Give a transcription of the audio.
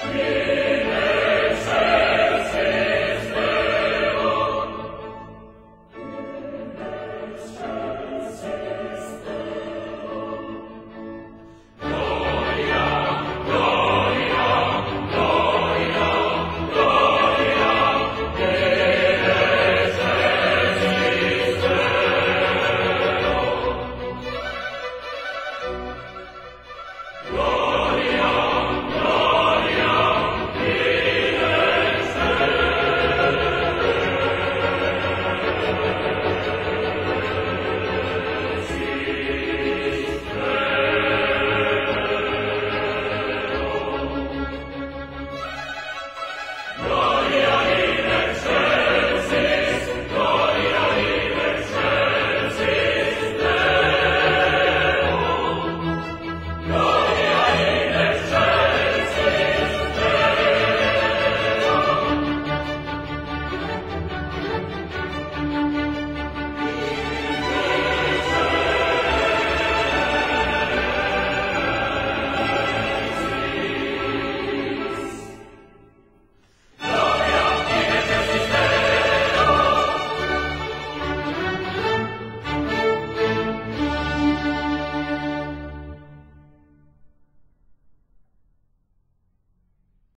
Yeah.